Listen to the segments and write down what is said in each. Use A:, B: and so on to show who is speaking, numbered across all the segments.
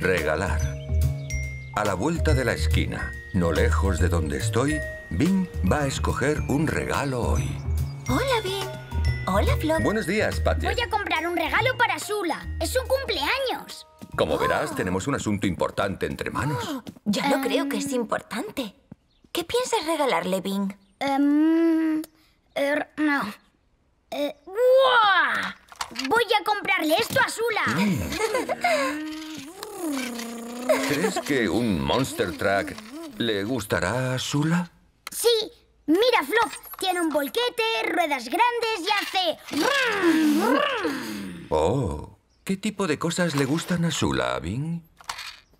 A: Regalar. A la vuelta de la esquina, no lejos de donde estoy, Bing va a escoger un regalo hoy.
B: Hola, Bing. Hola, Flop.
A: Buenos días, Patty.
C: Voy a comprar un regalo para Sula. Es su cumpleaños.
A: Como verás, tenemos un asunto importante entre manos.
B: Oh, yo no creo que es importante. ¿Qué piensas regalarle, Bing?
C: Em, er, no. Eh, ¡guau! Voy a comprarle esto a Sula.
A: ¿Crees que un Monster Truck le gustará a Sula?
C: Sí. Mira, Flop. Tiene un volquete, ruedas grandes y hace...
A: Oh, ¿qué tipo de cosas le gustan a Sula, Bing?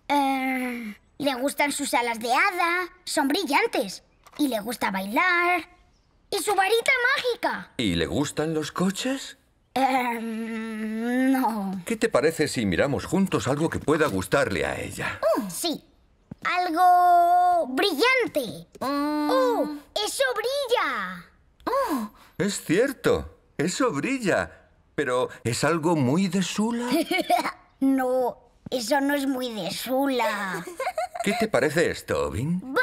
C: Eh, le gustan sus alas de hada. Son brillantes. Y le gusta bailar. Y su varita mágica.
A: ¿Y le gustan los coches?
C: Em, no.
A: ¿Qué te parece si miramos juntos algo que pueda gustarle a ella?
C: Sí. Algo brillante. ¡Oh! ¡Eso brilla!
A: Es cierto, eso brilla. Pero ¿es algo muy de Sula?
C: No, eso no es muy de Sula.
A: ¿Qué te parece esto, Bing?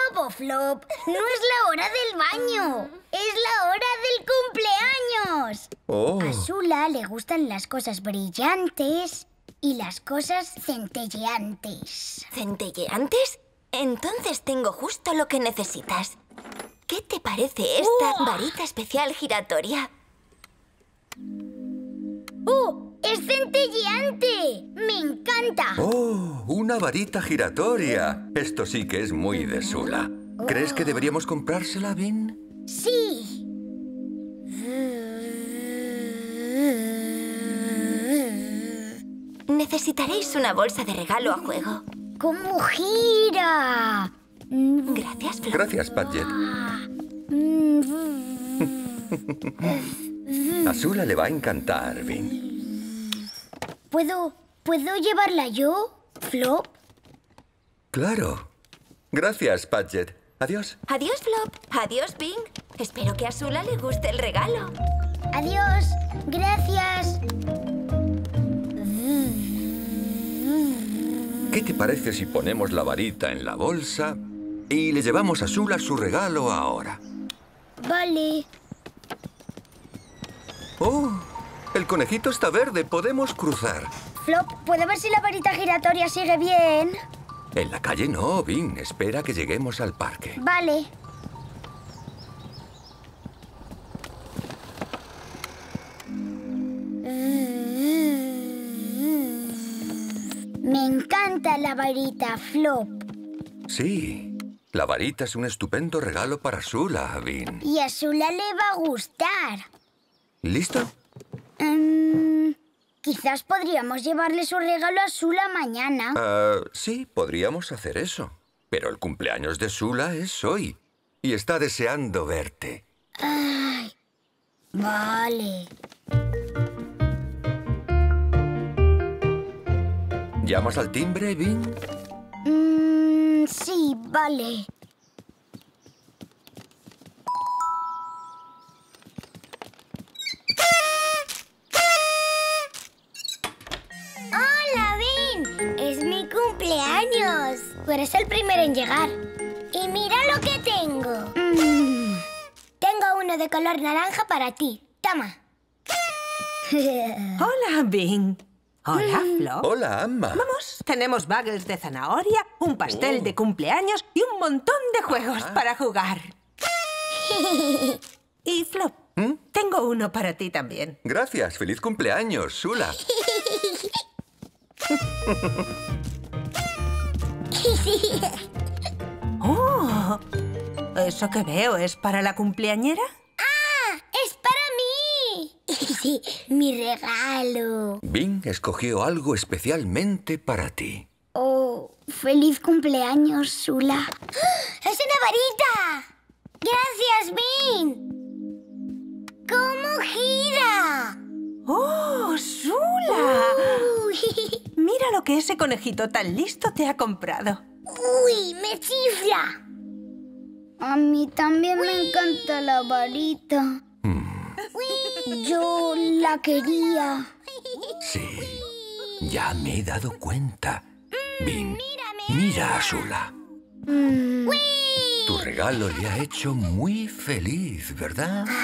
C: No es la hora del baño. Es la hora del cumpleaños.
A: Oh,
C: A Sula le gustan las cosas brillantes y las cosas centelleantes.
B: ¿Centelleantes? Entonces tengo justo lo que necesitas. ¿Qué te parece esta varita especial giratoria?
C: ¡Es centelleante! ¡Me encanta!
A: oh, una varita giratoria. Esto sí que es muy de Sula. ¿Crees que deberíamos comprársela, Bing?
C: ¡Sí!
B: Necesitaréis una bolsa de regalo a juego.
C: ¿Cómo gira?
B: Gracias, Flop.
A: Gracias, Padget. A Sula le va a encantar, Bing.
C: ¿Puedo, ¿Puedo llevarla yo, Flop?
A: Claro. Gracias, Padget. Adiós.
B: Adiós, Flop. Adiós, Bing. Espero que a Sula le guste el regalo.
C: Adiós. Gracias.
A: ¿Qué te parece si ponemos la varita en la bolsa y le llevamos a Sula su regalo ahora?
C: Vale.
A: ¡Oh! El conejito está verde. Podemos cruzar.
C: Flop, ¿puedo ver si la varita giratoria sigue bien?
A: En la calle no, Bing. Espera que lleguemos al parque.
C: Vale. Me encanta la varita, Flop.
A: Sí. La varita es un estupendo regalo para Sula, Bing.
C: Y a Sula le va a gustar.
A: ¿Listo?
C: Mm, quizás podríamos llevarle su regalo a Sula mañana.
A: Ah, sí, podríamos hacer eso. Pero el cumpleaños de Sula es hoy. Y está deseando verte.
C: Ay, vale.
A: ¿Llamas al timbre, Bing?
C: Mm, sí, vale. Cumpleaños. Tú eres el primero en llegar. Y mira lo que tengo. Mm, Tengo uno de color naranja para ti. Toma.
D: Hola, Bing. Hola, Flo.
A: Hola, Amma.
D: Vamos, tenemos bagels de zanahoria, un pastel de cumpleaños y un montón de juegos para jugar. Y Flop, tengo uno para ti también.
A: Gracias. Feliz cumpleaños, Sula.
D: ¡Oh! ¿Eso que veo es para la cumpleañera?
C: ¡Ah! ¡Es para mí! Sí, mi regalo.
A: Bing escogió algo especialmente para ti.
C: Oh, feliz cumpleaños, Sula. ¡Es una varita!
D: Mira lo que ese conejito tan listo te ha comprado.
C: uy, me chifla. A mí también me encanta la varita. Yo la quería.
A: Sí, ya me he dado cuenta. Bing, mira a Sula. Tu regalo le ha hecho muy feliz, ¿verdad?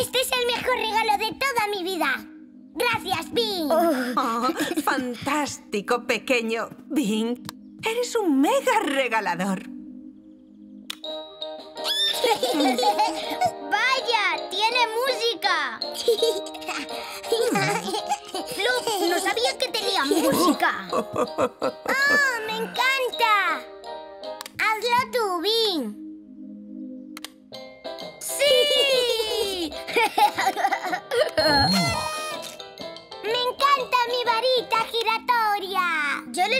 C: Este es el mejor regalo de toda mi vida. Gracias, Bing.
D: Oh, fantástico, pequeño Bing. Eres un mega regalador.
C: ¡Vaya! ¡Tiene música! No sabía que tenía música. ¡Ah, me encanta!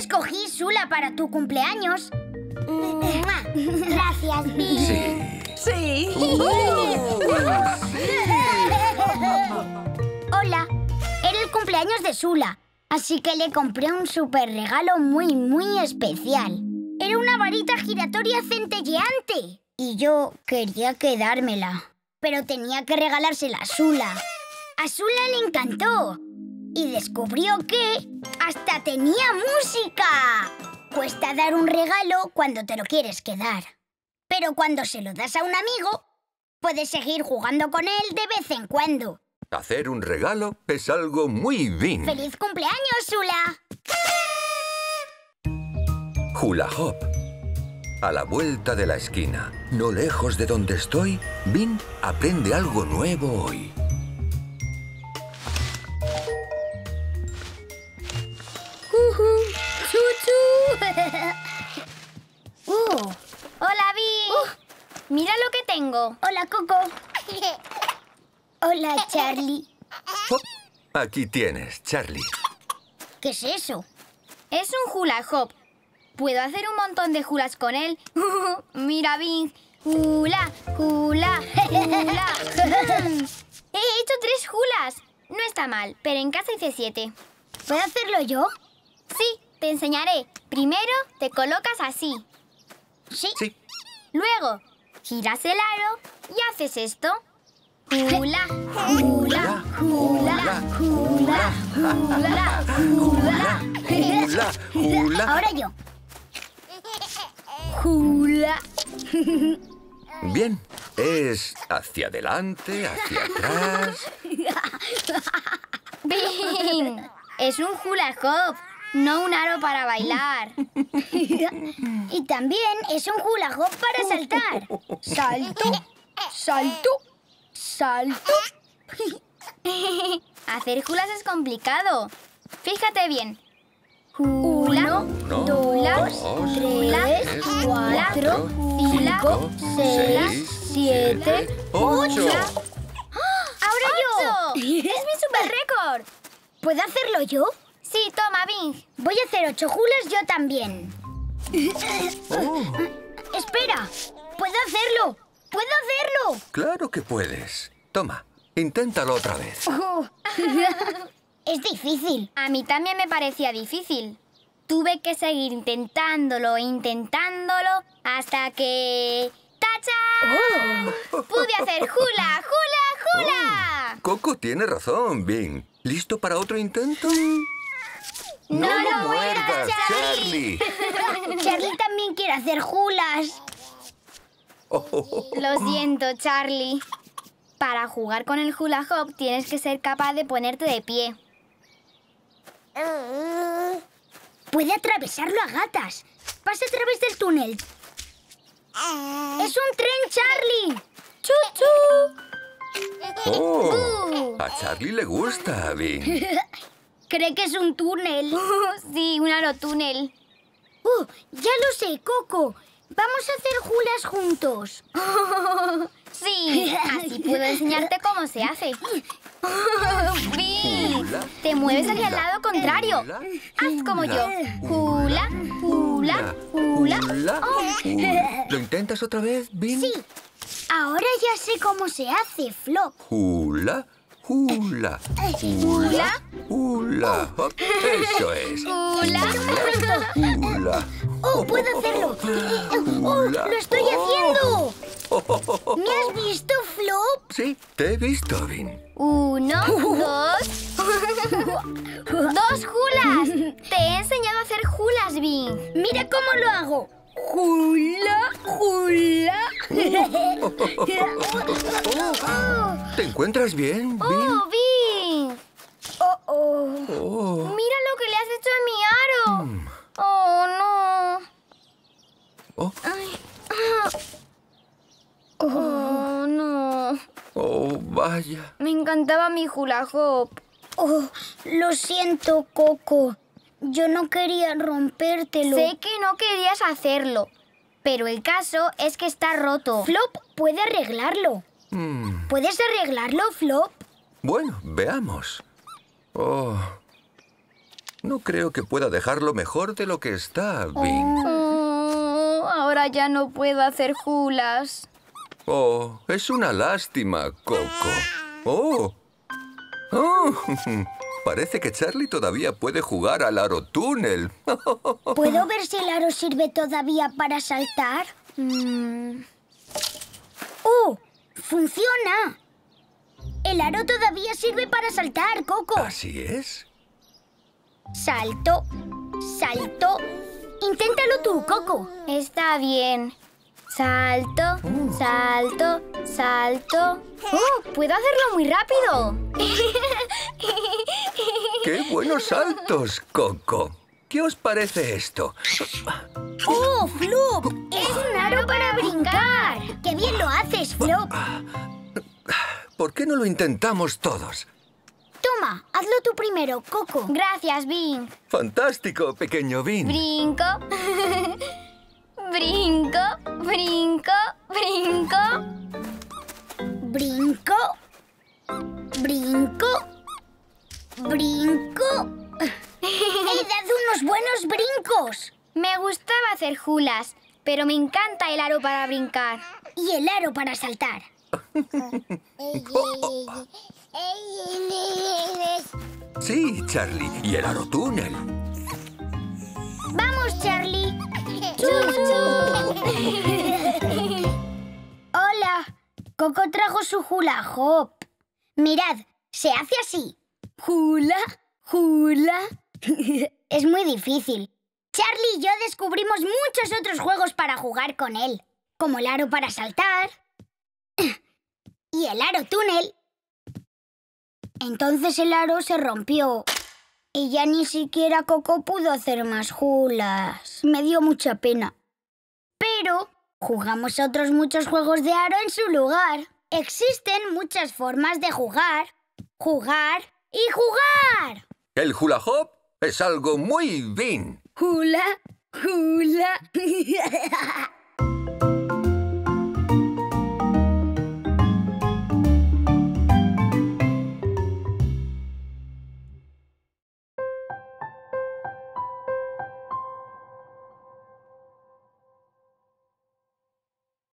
C: Escogí Sula para tu cumpleaños. Gracias, Bing.
A: Sí.
D: Sí.
C: Hola, era el cumpleaños de Sula, así que le compré un super regalo muy, muy especial. Era una varita giratoria centelleante y yo quería quedármela, pero tenía que regalársela a Sula. A Sula le encantó y descubrió que hasta tenía música. Cuesta dar un regalo cuando te lo quieres quedar. Pero cuando se lo das a un amigo, puedes seguir jugando con él de vez en cuando.
A: Hacer un regalo es algo muy Bing.
C: ¡Feliz cumpleaños, Sula!
A: Hula Hop. A la vuelta de la esquina, no lejos de donde estoy, Bing aprende algo nuevo hoy.
C: ¡Uh! ¡Hola, Vi! ¡Mira lo que tengo! ¡Hola, Coco! ¡Hola, Charlie!
A: Oh, aquí tienes, Charlie.
C: ¿Qué es eso?
E: Es un hula hop. Puedo hacer un montón de hulas con él. Mira, Bing. Hula, hula, hula. He hecho tres hulas. No está mal, pero en casa hice siete.
C: ¿Puedo hacerlo yo?
E: Sí, te enseñaré. Primero te colocas así.
C: Sí.
A: Sí.
E: Luego giras el aro y haces esto. Hula, hula, hula, hula, hula, hula.
A: Hula, hula.
C: Ahora yo.
E: Hula.
A: Bien. Es hacia adelante, hacia atrás.
E: Bing. Es un hula hop, no un aro para bailar.
C: Y también es un hula hop para saltar. Salto, salto, salto.
E: Hacer hulas es complicado. Fíjate bien. Hula,
A: Uno,
E: hula,
A: dos, tres, cuatro, cinco, seis, siete, ocho.
C: Ahora yo.
E: ¡Es mi super récord!
C: ¿Puedo hacerlo yo?
E: Sí, toma, Bing.
C: Voy a hacer ocho hulas yo también.
A: Oh,
C: Espera, puedo hacerlo. Puedo hacerlo.
A: claro que puedes. Toma, inténtalo otra vez.
C: Es difícil.
E: A mí también me parecía difícil. Tuve que seguir intentándolo, e intentándolo, hasta que... ¡Tacha! ¡Pude hacer hula, hula, hula!
A: Coco tiene razón, Bing. ¿Listo para otro intento?
E: ¡No,
A: lo muerdas,
E: Charlie!
A: Charlie!
C: También quiere hacer hulas.
A: Oh.
E: Lo siento, Charlie. Para jugar con el hula hop tienes que ser capaz de ponerte de pie.
C: Puede atravesarlo a gatas. Pasa a través del túnel. ¡Es un tren, Charlie! ¡Chu,
A: Oh, a Charlie le gusta, Bing.
C: Cree que es un túnel.
E: sí, un aerotúnel.
C: ¡Uh! Ya lo sé, Coco. Vamos a hacer hulas juntos.
E: Sí, así puedo enseñarte cómo se hace.
A: Hula,
E: Te mueves hacia el lado contrario. Haz como yo. Hula, hula, hula.
A: hula, hula. ¿Lo intentas otra vez, Bing?
C: Sí. Ahora ya sé cómo se hace, Flop.
A: Hula, hula, hula, hula. Eso es.
E: Hula.
A: Hula.
C: ¡Oh, puedo hacerlo! ¡Oh, lo estoy haciendo!
A: Oh, oh, oh, oh.
C: ¿Me has visto, Flop?
A: Sí, te he visto, Bing.
E: Uno, dos. ¡Dos hulas! Te he enseñado a hacer hulas, Bing.
C: Mira cómo lo hago. Hula, hula.
A: ¿Te encuentras bien, Vin?
E: ¡Oh, Bing!
C: Oh, oh.
A: Oh,
E: ¡Mira lo que le has hecho a mi aro! ¡Oh, no!
A: oh,
E: Ay, ah. ¡Oh, no!
A: oh, vaya.
E: Me encantaba mi hula hoop.
C: Oh, lo siento, Coco. Yo no quería rompértelo.
E: Sé que no querías hacerlo, pero el caso es que está roto.
C: Flop puede arreglarlo.
A: Mm,
C: ¿Puedes arreglarlo, Flop?
A: Bueno, veamos. Oh. No creo que pueda dejarlo mejor de lo que está, Vin.
E: Oh, ahora ya no puedo hacer hulas.
A: Oh, es una lástima, Coco. Oh. Oh. Parece que Charlie todavía puede jugar al aerotúnel.
C: ¿Puedo ver si el aro sirve todavía para saltar?
E: Mm,
C: ¡Oh! ¡Funciona! El aro todavía sirve para saltar, Coco.
A: ¿Así es?
C: Salto, salto. Inténtalo tú, Coco.
E: está bien. Salto, salto, salto. ¡Oh! ¡Puedo hacerlo muy rápido!
A: ¡Qué buenos saltos, Coco! ¿Qué os parece esto?
C: ¡Oh, Flop! ¡Es un aro para brincar! ¡Qué bien lo haces, Flop!
A: ¿Por qué no lo intentamos todos?
C: Toma, hazlo tú primero, Coco.
E: Gracias, Bing.
A: Fantástico, pequeño Vin.
E: Brinco. brinco, brinco, brinco.
C: Brinco, brinco, brinco. He dado unos buenos brincos.
E: Me gustaba hacer hulas, pero me encanta el aro para brincar.
C: Y el aro para saltar.
A: Sí, Charlie. Y el aerotúnel.
C: ¡Vamos, Charlie! ¡Hola! Coco trajo su hula hop. Mirad, se hace así. Hula, hula. es muy difícil. Charlie y yo descubrimos muchos otros juegos para jugar con él, como el aro para saltar y el aro túnel. Entonces el aro se rompió y ya ni siquiera Coco pudo hacer más hulas. Me dio mucha pena. Pero jugamos otros muchos juegos de aro en su lugar. Existen muchas formas de jugar, jugar y jugar.
A: El hula hop es algo muy Vin.
C: Hula, hula.